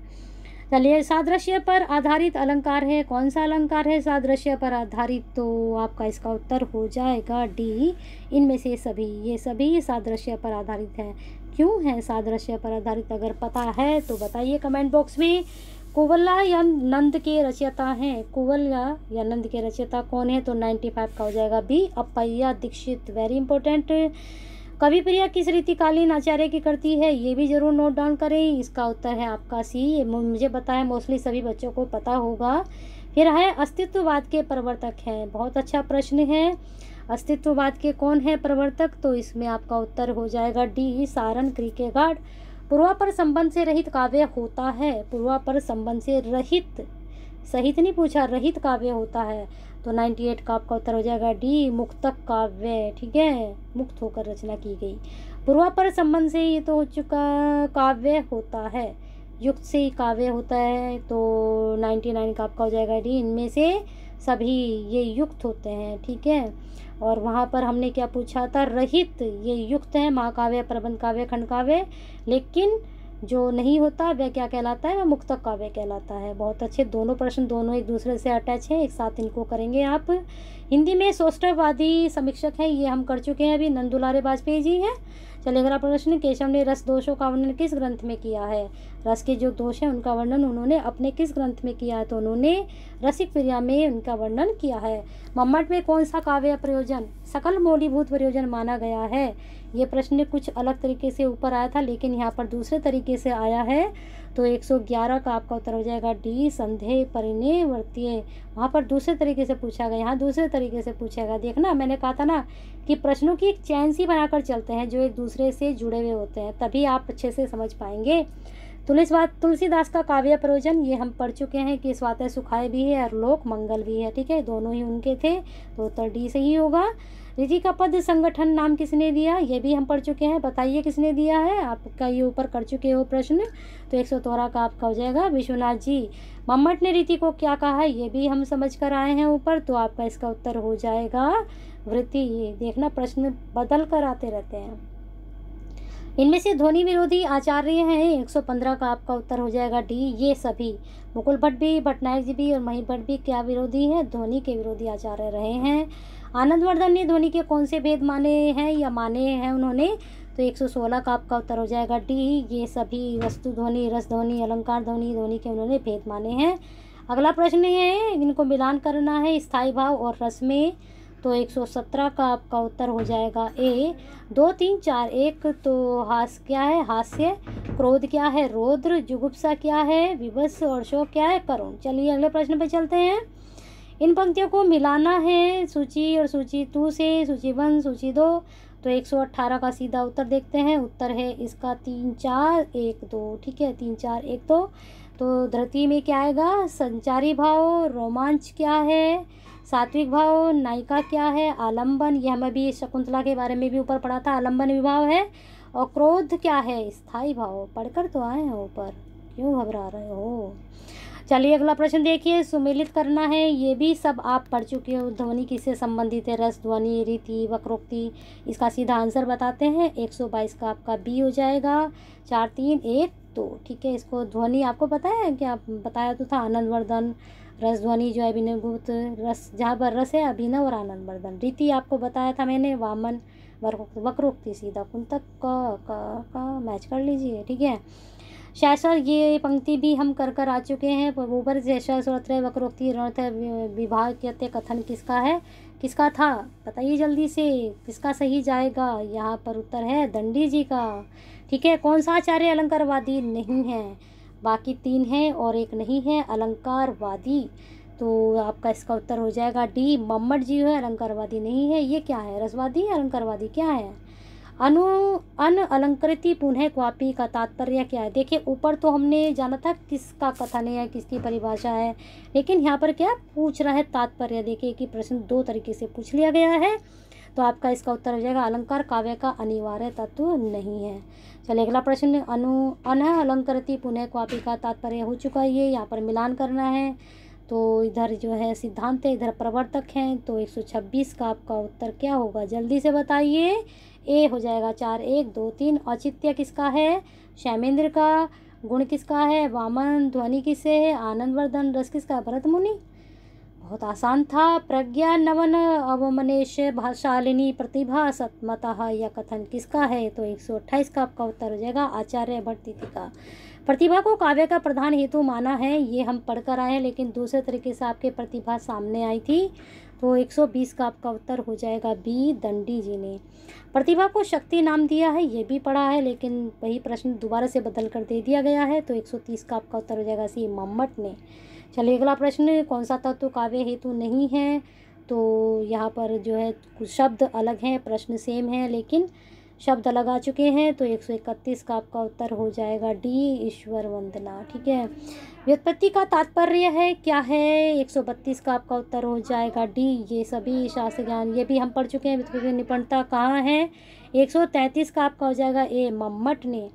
चलिए, सादृश्य पर आधारित अलंकार है। कौन सा अलंकार है सादृश्य पर आधारित? तो आपका इसका उत्तर हो जाएगा डी इनमें से सभी, ये सभी सादृश्य पर आधारित है। क्यों है सादृश्य पर आधारित? अगर पता है तो बताइए कमेंट बॉक्स में। कुवल्ला या नंद के रचयिता हैं। कुवल्ला या नंद के रचयिता कौन है? तो नाइन्टी फाइव का हो जाएगा B Appaiya Dikshit very important Kavipriya किस रीतिकालीन आचार्य की करती है, ये भी ज़रूर नोट डाउन करें। इसका उत्तर है आपका सी मुझे पता है मोस्टली सभी बच्चों को पता होगा। फिर है, अस्तित्ववाद के प्रवर्तक हैं। बहुत अच्छा प्रश्न है। अस्तित्ववाद के कौन है प्रवर्तक? तो इसमें आपका उत्तर हो जाएगा डी सारन क्रिकेगार्ड पूर्वापर संबंध से रहित काव्य होता है। पूर्वापर संबंध से रहित सहित नहीं पूछा, रहित काव्य होता है। तो 98 का आपका उत्तर हो जाएगा डी, मुक्तक काव्य, ठीक है? मुक्त होकर रचना की गई। पूर्वापर संबंध से ये तो हो चुका काव्य होता है। युक्त से ही काव्य होता है तो 99 का आपका हो जाएगा डी। इनमें से सभी ये युक्त होते हैं, ठीक है? और वहाँ पर हमने क्या पूछा था? रहित, ये युक्त है, महाकाव्य प्रबंध काव्य खंड काव्य लेकिन जो नहीं होता, वह क्या कहलाता है? वह मुक्त काव्य कहलाता है। बहुत अच्छे दोनों प्रश्न दोनों एक दूसरे से अटैच हैं, एक साथ इनको करेंगे आप। हिंदी में सोस्टरवादी समीक्षक हैं, ये हम कर चुके हैं अभी। नंदुलारे वाजपेयी जी हैं। चलिए अगला प्रश्न केशव ने रस दोषों का वर्णन किस ग्रंथ में किया है? रस के जो दोष हैं, उनका वर्णन उन्होंने अपने किस ग्रंथ में किया है? तो उन्होंने रसिक प्रिया में उनका वर्णन किया है। मम्मट में कौन सा काव्य प्रयोजन, सकल मौलीभूत प्रयोजन माना गया है? ये प्रश्न कुछ अलग तरीके से ऊपर आया था, लेकिन यहाँ पर दूसरे तरीके से आया है। तो 111 का आपका उत्तर हो जाएगा डी, संदेह परिनिवर्तीय वहाँ पर दूसरे तरीके से पूछा गया, यहाँ दूसरे तरीके से पूछेगा देखना, मैंने कहा था ना कि प्रश्नों की एक चैन सी बनाकर चलते हैं जो एक दूसरे से जुड़े हुए होते हैं, तभी आप अच्छे से समझ पाएँगे। तुलिस बात तुलसीदास का काव्य प्रयोजन, ये हम पढ़ चुके हैं कि स्वातः सुखाए भी है और लोक मंगल भी है। ठीक है, दोनों ही उनके थे तो उत्तर डी से ही होगा। ऋषि का पद संगठन नाम किसने दिया? ये भी हम पढ़ चुके हैं। बताइए किसने दिया है? आपका ये ऊपर कर चुके हो प्रश्न। तो एक सौ का आपका हो जाएगा। विश्वनाथ जी, मम्मट ने रीति को क्या कहा है? ये भी हम समझ कर आए हैं ऊपर तो आपका इसका उत्तर हो जाएगा। वृत्ति, ये देखना, प्रश्न बदल कर आते रहते हैं। इनमें से ध्वनि विरोधी आचार्य हैं। 115 का आपका उत्तर हो जाएगा डी, ये सभी। मुकुल भट्ट भी भट्टनायक जी भी और मही भट्ट भी क्या विरोधी है? ध्वनि के विरोधी आचार्य रहे हैं। आनंदवर्धन ने ध्वनि के कौन से भेद माने हैं या माने हैं उन्होंने? तो 116 का आपका उत्तर हो जाएगा डी। ये सभी वस्तु ध्वनि, रस ध्वनि, अलंकार ध्वनि ध्वनि के उन्होंने भेद माने हैं। अगला प्रश्न है, इनको मिलान करना है स्थायी भाव और रस में। तो 117 का आपका उत्तर हो जाएगा ए। दो, तीन, चार, एक तो हास क्या है? हास्य। क्रोध क्या है? रौद्र। जुगुप्सा क्या है? विवश और शोक क्या है? करुण। चलिए अगले प्रश्न पे चलते हैं। इन पंक्तियों को मिलाना है। सूची और सूची टू से, सूची वन, सूची दो। तो 118 का सीधा उत्तर देखते हैं। उत्तर है इसका तीन चार एक दो, ठीक है? तीन चार एक दो। तो धरती में क्या आएगा? संचारी भाव, रोमांच क्या है? सात्विक भाव, नायिका क्या है? आलंबन यह हमें भी शकुंतला के बारे में भी ऊपर पढ़ा था। आलंबन विभाव है। और क्रोध क्या है? स्थायी भाव। पढ़कर तो आए हैं ऊपर। क्यों घबरा रहे हो? चलिए अगला प्रश्न देखिए सुमेलित करना है ये भी सब आप पढ़ चुके हो ध्वनि किससे संबंधित है रस ध्वनि रीति वक्रोक्ति इसका सीधा आंसर बताते हैं 122 का आपका बी हो जाएगा चार तीन एक दो ठीक है इसको ध्वनि आपको पता है क्या? बताया तो था आनंदवर्धन रस ध्वनि जो है अभिनव गुप्त रस जहाँ पर रस है अभिनव और आनंदवर्धन रीति आपको बताया था मैंने वामन वक्रोक्ति सीधा कुंतक का, का, का मैच कर लीजिए ठीक है? शायद ये पंक्ति भी हम कर कर आ चुके हैं। ऊपर जैसा वक्रोक्ति रणथ विभाग कहते कथन किसका है? किसका था? बताइए जल्दी से। किसका सही जाएगा? यहाँ पर उत्तर है दंडी जी का। ठीक है, कौन सा आचार्य अलंकारवादी नहीं है? बाकी तीन है और एक नहीं है, अलंकारवादी। तो आपका इसका उत्तर हो जाएगा डी, मम्मट जी है अलंकारवादी नहीं है। ये क्या है? रसवादी अलंकारवादी? क्या है? अनु अन अलंकृति पुनः क्वापी का तात्पर्य क्या है? देखिए, ऊपर तो हमने जाना था किसका कथन है किसकी परिभाषा है, लेकिन यहाँ पर क्या पूछ रहा है तात्पर्य? देखिए कि प्रश्न दो तरीके से पूछ लिया गया है तो आपका इसका उत्तर हो जाएगा, अलंकार काव्य का अनिवार्य तत्व नहीं है। चलिए, अगला प्रश्न, अनु अन अलंकृति पुनः क्वापी का तात्पर्य हो चुका है, ये यहाँ पर मिलान करना है। तो इधर जो है सिद्धांत है, इधर प्रवर्तक हैं तो 126 का आपका उत्तर क्या होगा? जल्दी से बताइए। ए हो जाएगा चार, एक, दो, तीन। औचित्य किसका है? श्यामेंद्र का। गुण किसका है? वामन, ध्वनि किससे है? आनंद वर्धन। रस किसका भरत मुनि। बहुत आसान था। प्रज्ञा नवन अवमनेश भाषालिनी प्रतिभा सतमता। यह कथन किसका है? तो एक सौ अट्ठाईस का आपका उत्तर हो जाएगा आचार्य भट्ट का। प्रतिभा को काव्य का प्रधान हेतु माना है। ये हम पढ़कर आए हैं, लेकिन दूसरे तरीके से आपके प्रतिभा सामने आई थी। तो 120 का आपका उत्तर हो जाएगा बी, दंडी जी ने। प्रतिभा को शक्ति नाम दिया है, ये भी पढ़ा है, लेकिन वही प्रश्न दोबारा से बदल कर दे दिया गया है तो 130 का आपका उत्तर हो जाएगा सी, मम्मट ने। चलिए अगला प्रश्न, कौन सा तत्व तो काव्य हेतु नहीं है? तो यहाँ पर जो है कुछ शब्द अलग हैं, प्रश्न सेम है, लेकिन शब्द लगा चुके हैं तो एक सौ इकतीस का आपका उत्तर हो जाएगा डी, ईश्वर वंदना। ठीक है? व्युत्पत्ति का तात्पर्य है, क्या है? एक सौ बत्तीस का आपका उत्तर हो जाएगा डी। ये सभी शास्त्र ज्ञान, ये भी हम पढ़ चुके हैं व्युत्पत्ति निपुणता कहाँ है? एक सौ तैंतीस का आपका हो जाएगा ए, मम्मट ने।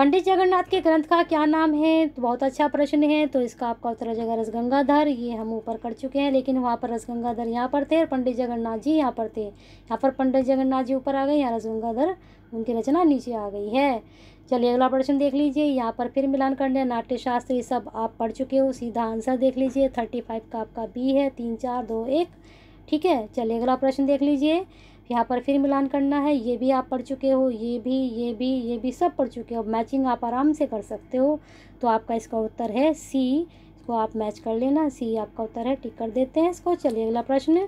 पंडित जगन्नाथ के ग्रंथ का क्या नाम है? तो बहुत अच्छा प्रश्न है तो इसका आपका उत्तर हो जाएगा रसगंगाधर। ये हम ऊपर कर चुके हैं, लेकिन वहाँ पर रसगंगाधर यहाँ पर थे और पंडित जगन्नाथ जी यहाँ पर थे। यहाँ पर पंडित जगन्नाथ जी ऊपर आ गए, यहाँ रसगंगाधर उनकी रचना नीचे आ गई है। चलिए अगला प्रश्न देख लीजिए। यहाँ पर फिर मिलान करने नाट्य शास्त्र ये सब आप पढ़ चुके हो, सीधा आंसर देख लीजिए। थर्टी फाइव का आपका बी है, तीन चार दो एक, ठीक है? चलिए अगला प्रश्न देख लीजिए। यहाँ पर फिर मिलान करना है। ये भी आप पढ़ चुके हो, ये भी ये भी ये भी सब पढ़ चुके हो। मैचिंग आप आराम से कर सकते हो। तो आपका इसका उत्तर है सी। इसको आप मैच कर लेना। सी आपका उत्तर है। टिक कर देते हैं इसको। चलिए अगला प्रश्न।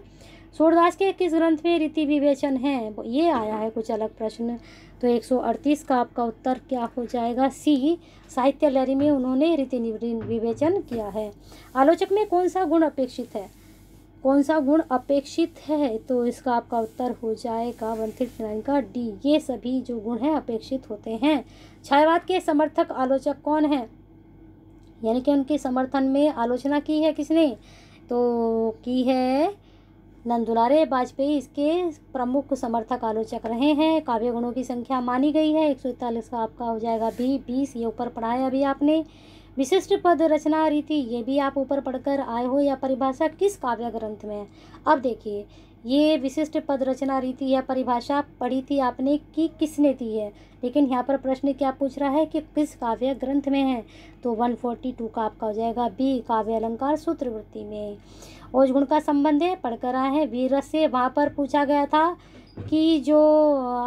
सूरदास के किस ग्रंथ में रीति विवेचन है? ये आया है कुछ अलग प्रश्न। तो 138 का आपका उत्तर क्या हो जाएगा? सी। साहित्य लहरी में उन्होंने रीति विवेचन किया है। आलोचक में कौन सा गुण अपेक्षित है? कौन सा गुण अपेक्षित है? तो इसका आपका उत्तर हो जाएगा वन थ्री नाइन का डी। ये सभी जो गुण हैं, अपेक्षित होते हैं। छायावाद के समर्थक आलोचक कौन है? यानी कि उनके समर्थन में आलोचना की है किसने? तो की है नंदुलारे वाजपेयी। इसके प्रमुख समर्थक आलोचक रहे हैं। काव्य गुणों की संख्या मानी गई है। एक सौ इकतालीस का आपका हो जाएगा बी। बीस, ये ऊपर पढ़ाया अभी आपने। विशिष्ट पद रचना रीति, ये भी आप ऊपर पढ़कर आए हो या परिभाषा किस काव्य ग्रंथ में? है अब देखिए, ये विशिष्ट पद रचना रीति या परिभाषा पढ़ी थी आपने कि किसने दी है? लेकिन यहाँ पर प्रश्न क्या पूछ रहा है कि किस काव्य ग्रंथ में है? तो 142 का आपका हो जाएगा बी काव्य अलंकार सूत्रवृत्ति में। ओज गुण का संबंध है, पढ़कर आए हैं वीर से वहाँ पर पूछा गया था कि जो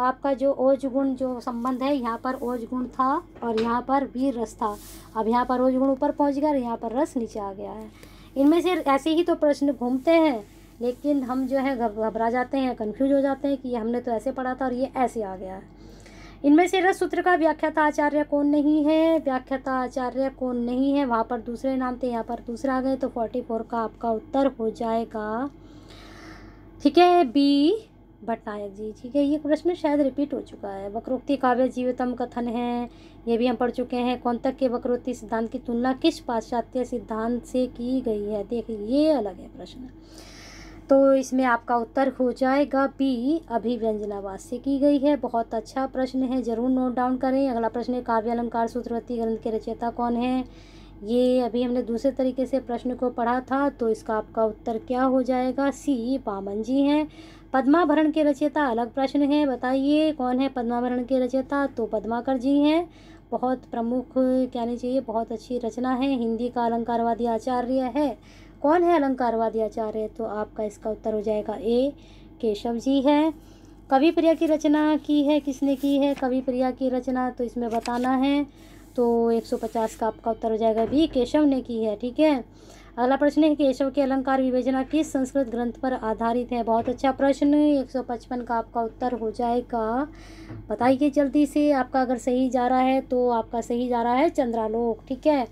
आपका जो ओज गुण जो संबंध है, यहाँ पर ओज गुण था और यहाँ पर वीर रस था। अब यहाँ पर ओज गुण ऊपर पहुँच गया और यहाँ पर रस नीचे आ गया है। इनमें से ऐसे ही तो प्रश्न घूमते हैं, लेकिन हम जो है घबरा जाते हैं कन्फ्यूज़ हो जाते हैं कि हमने तो ऐसे पढ़ा था और ये ऐसे आ गया है। इनमें से रस सूत्र का व्याख्याता आचार्य कौन नहीं है? व्याख्याता आचार्य कौन नहीं है? वहाँ पर दूसरे नाम थे, यहाँ पर दूसरा आ गए तो फोर्टी फोर का आपका उत्तर हो जाएगा। ठीक है बी भट्टनायक जी, ठीक है? ये प्रश्न शायद रिपीट हो चुका है। वक्रोक्ति काव्य जीवितम कथन है, ये भी हम पढ़ चुके हैं। कौन तक के वक्रोक्ति सिद्धांत की तुलना किस पाश्चात्य सिद्धांत से की गई है? देखिए ये अलग है प्रश्न। तो इसमें आपका उत्तर हो जाएगा बी अभिव्यंजनावास से की गई है। बहुत अच्छा प्रश्न है, ज़रूर नोट डाउन करें। अगला प्रश्न है काव्य अलंकार सूत्रवती ग्रंथ के रचयिता कौन है? ये अभी हमने दूसरे तरीके से प्रश्न को पढ़ा था तो इसका आपका उत्तर क्या हो जाएगा? सी पामन जी हैं। पद्माभरण के रचयिता अलग प्रश्न है। बताइए, कौन है पद्माभरण के रचयिता? तो पद्माकर जी हैं। बहुत प्रमुख कहनी चाहिए, बहुत अच्छी रचना है। हिंदी का अलंकारवादी आचार्य है। कौन है अलंकारवादी आचार्य? तो आपका इसका उत्तर हो जाएगा ए, केशव जी है। कवि प्रिया की रचना की है? किसने की है? कवि प्रिया की रचना तो इसमें बताना है। तो 150 का आपका उत्तर हो जाएगा बी, केशव ने की है, ठीक है? अगला प्रश्न है केशव के अलंकार विवेचना किस संस्कृत ग्रंथ पर आधारित है? बहुत अच्छा प्रश्न 155 का आपका उत्तर हो जाएगा। बताइए जल्दी से, आपका अगर सही जा रहा है तो आपका सही जा रहा है चंद्रालोक, ठीक है?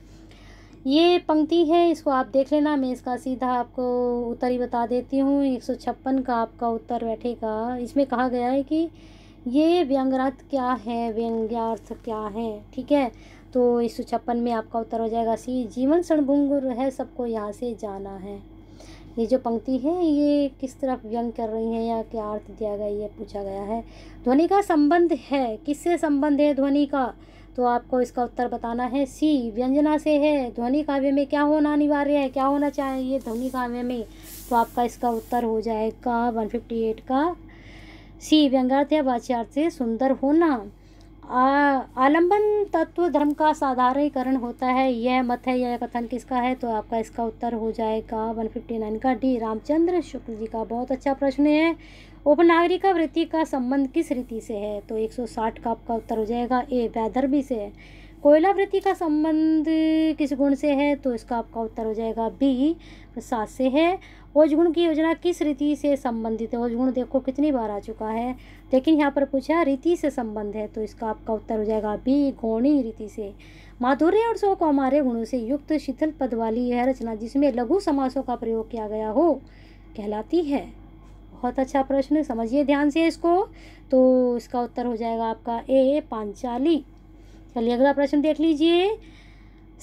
ये पंक्ति है, इसको आप देख लेना, मैं इसका सीधा आपको उत्तर ही बता देती हूँ, एक सौ छप्पन का आपका उत्तर बैठेगा। इसमें कहा गया है कि ये व्यंग्यार्थ क्या है? व्यंग्यार्थ क्या है? ठीक है? तो इस सौ छप्पन में आपका उत्तर हो जाएगा सी, जीवन सणभुंगुर है, सबको यहाँ से जाना है। ये जो पंक्ति है, ये किस तरफ़ व्यंग कर रही है या क्या अर्थ दिया गया, ये पूछा गया है। ध्वनि का संबंध है, किससे संबंध है ध्वनि का? तो आपको इसका उत्तर बताना है सी, व्यंजना से है। ध्वनि काव्य में क्या होना अनिवार्य है, क्या होना चाहिए ध्वनि काव्य में? तो आपका इसका उत्तर हो जाएगा वन फिफ्टी एट का। सी, व्यंगार्थ या वाच्यार्थ से सुंदर होना। आलंबन तत्व धर्म का साधारणीकरण होता है, यह मत है, यह कथन किसका है? तो आपका इसका उत्तर हो जाएगा वन फिफ्टी नाइन का डी रामचंद्र शुक्ल जी का। बहुत अच्छा प्रश्न है। उपनागरिका वृत्ति का संबंध किस रीति से है? तो 160 का आपका उत्तर हो जाएगा, ए वैधर्भी से है। कोयला वृत्ति का संबंध किस गुण से है? तो इसका आपका उत्तर हो जाएगा, बी प्रसाद से है। ओजगुण की योजना किस रीति से संबंधित है? ओजगुण देखो कितनी बार आ चुका है, लेकिन यहाँ पर पूछा रीति से संबंध है तो इसका आपका उत्तर हो जाएगा बी, गौणी रीति से। माधुर्य और सौ हमारे गुणों से युक्त शीतल पद वाली यह रचना जिसमें लघु समासों का प्रयोग किया गया हो, कहलाती है। बहुत अच्छा प्रश्न, समझिए ध्यान से इसको। तो इसका उत्तर हो जाएगा आपका ए, पांचाली। चलिए अगला प्रश्न देख लीजिए।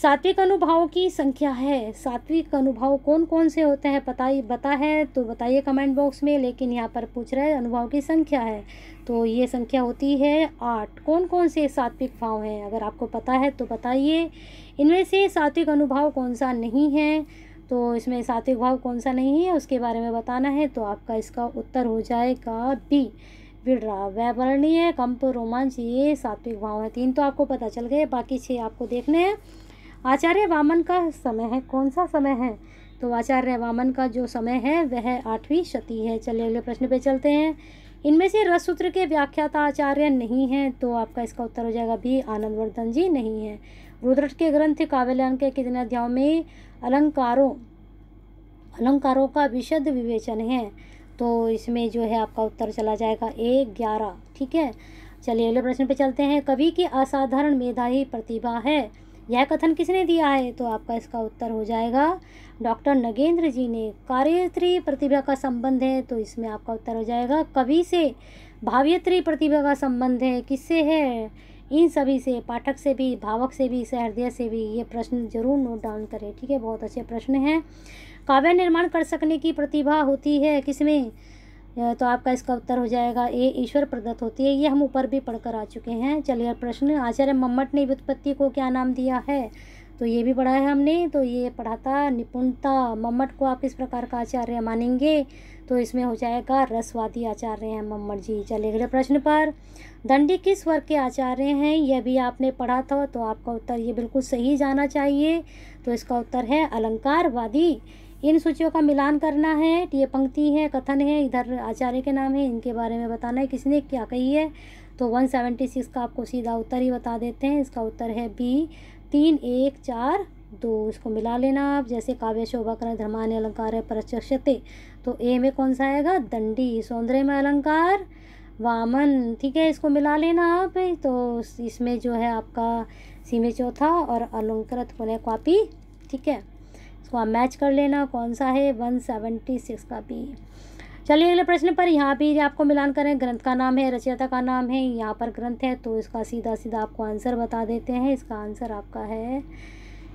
सात्विक अनुभाव की संख्या है। सात्विक अनुभाव कौन कौन से होते हैं पता ही बता है तो बताइए कमेंट बॉक्स में, लेकिन यहाँ पर पूछ रहे हैं, अनुभव की संख्या है। तो ये संख्या होती है आठ। कौन कौन से सात्विक भाव हैं? अगर आपको पता है तो बताइए। इनमें से सात्विक अनुभाव कौन सा नहीं है? तो इसमें सात्विक भाव कौन सा नहीं है, उसके बारे में बताना है तो आपका इसका उत्तर हो जाएगा बी। विड्रा, वैवर्णीय, कंप, रोमांच, ये सात्विक भाव है। तीन तो आपको पता चल गए, बाकी छः आपको देखने हैं। आचार्य वामन का समय है? कौन सा समय है? तो आचार्य वामन का जो समय है, वह आठवीं शती है। चलिए अगले प्रश्न पे चलते हैं। इनमें से रस सूत्र के व्याख्याता आचार्य नहीं हैं तो आपका इसका उत्तर हो जाएगा भी आनंदवर्धन जी नहीं है। रुद्रट के ग्रंथ काव्यल्यान के कितने अध्यायों में अलंकारों अलंकारों का विशद विवेचन है? तो इसमें जो है आपका उत्तर चला जाएगा एक ग्यारह। ठीक है? चलिए अगले प्रश्न पे चलते हैं। कवि की असाधारण मेधावी प्रतिभा है। यह कथन किसने दिया है? तो आपका इसका उत्तर हो जाएगा डॉक्टर नगेंद्र जी ने। कार्यत्री प्रतिभा का संबंध है तो इसमें आपका उत्तर हो जाएगा कवि से। भाव्यत्री प्रतिभा का संबंध है, किससे है? इन सभी से, पाठक से भी, भावक से भी, सहृदय से भी, ये प्रश्न ज़रूर नोट डाउन करें, ठीक है? बहुत अच्छे प्रश्न हैं। काव्य निर्माण कर सकने की प्रतिभा होती है किसमें? तो आपका इसका उत्तर हो जाएगा, ए, ईश्वर प्रदत्त होती है। ये हम ऊपर भी पढ़कर आ चुके हैं। चलिए प्रश्न, आचार्य मम्मट ने व्युत्पत्ति को क्या नाम दिया है? तो ये भी पढ़ा है हमने तो ये पढ़ा था निपुणता। मम्मट को आप किस प्रकार का आचार्य मानेंगे तो इसमें हो जाएगा रसवादी आचार्य हैं मम्मट जी। चलिए अगले प्रश्न पर। दंडी किस वर्ग के आचार्य हैं? यह भी आपने पढ़ा था तो आपका उत्तर ये बिल्कुल सही जाना चाहिए। तो इसका उत्तर है अलंकारवादी। इन सूचियों का मिलान करना है, ये पंक्ति है, कथन है, इधर आचार्य के नाम है, इनके बारे में बताना है, किसने क्या कही है। तो 176 का आपको सीधा उत्तर ही बता देते हैं, इसका उत्तर है बी, तीन, एक, चार, दो, इसको मिला लेना आप, जैसे काव्य शोभा करण, धर्मान्य अलंकार है, प्रचक्षते। तो ए में कौन सा आएगा? दंडी, सौंदर्य में अलंकार, वामन, ठीक है, इसको मिला लेना आप तो इसमें जो है आपका सी में चौथा और अलंकृत होने कॉपी, ठीक है। इसको आप मैच कर लेना, कौन सा है? वन सेवेंटी सिक्स का बी चलिए अगले प्रश्न पर, यहाँ भी आपको मिलान करें, ग्रंथ का नाम है, रचयिता का नाम है, यहाँ पर ग्रंथ है तो इसका सीधा सीधा आपको आंसर बता देते हैं। इसका आंसर आपका है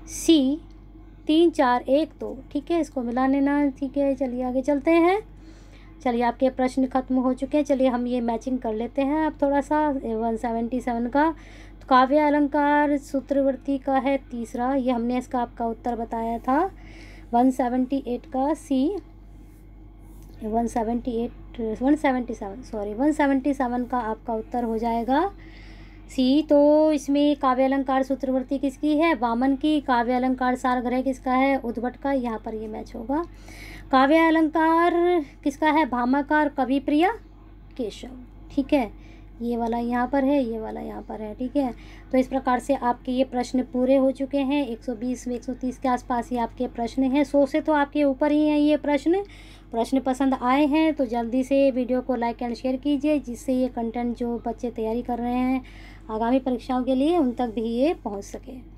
सी तीन, चार, एक, दो। ठीक है, इसको मिला लेना। ठीक है, चलिए आगे चलते हैं। चलिए, आपके प्रश्न खत्म हो चुके हैं। चलिए, हम ये मैचिंग कर लेते हैं। अब थोड़ा सा वन सेवेंटी सेवन का काव्य अलंकार सूत्रवर्ती का है तीसरा। ये हमने इसका आपका उत्तर बताया था। वन सेवेंटी एट का C one seventy eight, one seventy seven sorry one seventy seven का आपका उत्तर हो जाएगा। सी तो इसमें काव्य अलंकार सूत्रवर्ती किसकी है? वामन की। काव्य अलंकार सार ग्रह किसका है? उद्भट का। यहाँ पर ये मैच होगा। काव्य अलंकार किसका है? भामाकार कवि प्रिया केशव। ठीक है? ये वाला यहाँ पर है, ये वाला यहाँ पर है, ठीक है? तो इस प्रकार से आपके ये प्रश्न पूरे हो चुके हैं। 120 में 130 के आसपास ये आपके प्रश्न हैं। सौ से तो आपके ऊपर ही हैं ये प्रश्न। प्रश्न पसंद आए हैं तो जल्दी से वीडियो को लाइक एंड शेयर कीजिए, जिससे ये कंटेंट जो बच्चे तैयारी कर रहे हैं आगामी परीक्षाओं के लिए उन तक भी ये पहुँच सके।